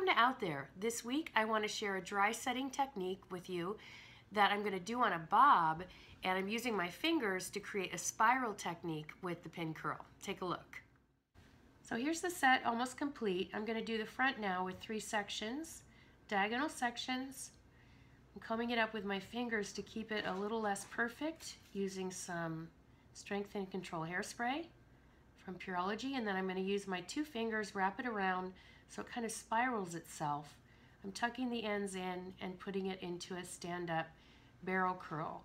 Welcome to Out There. This week I want to share a dry setting technique with you that I'm going to do on a bob and I'm using my fingers to create a spiral technique with the pin curl. Take a look. So here's the set almost complete. I'm going to do the front now with three sections, diagonal sections. I'm combing it up with my fingers to keep it a little less perfect using some Strength and Control hairspray from Pureology and then I'm going to use my two fingers, wrap it around so it kind of spirals itself. I'm tucking the ends in and putting it into a stand-up barrel curl.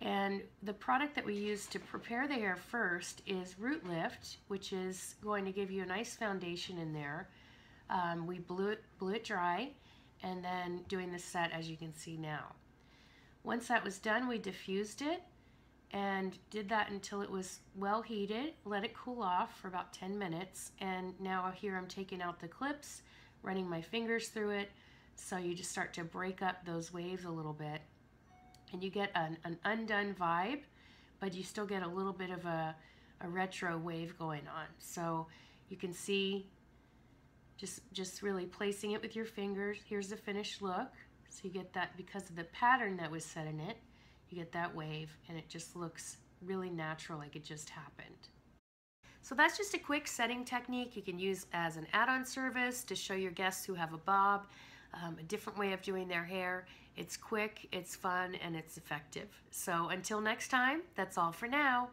And the product that we use to prepare the hair first is Root Lift, which is going to give you a nice foundation in there. Um, we blew it, blew it dry and then doing the set as you can see now. Once that was done, we diffused it and did that until it was well heated, let it cool off for about 10 minutes, and now here I'm taking out the clips, running my fingers through it, so you just start to break up those waves a little bit, and you get an, an undone vibe, but you still get a little bit of a, a retro wave going on. So you can see just, just really placing it with your fingers. Here's the finished look. So you get that because of the pattern that was set in it you get that wave and it just looks really natural like it just happened. So that's just a quick setting technique you can use as an add-on service to show your guests who have a bob um, a different way of doing their hair. It's quick, it's fun, and it's effective. So until next time, that's all for now.